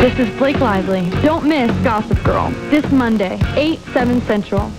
This is Blake Lively. Don't miss Gossip Girl this Monday, 8, 7 Central.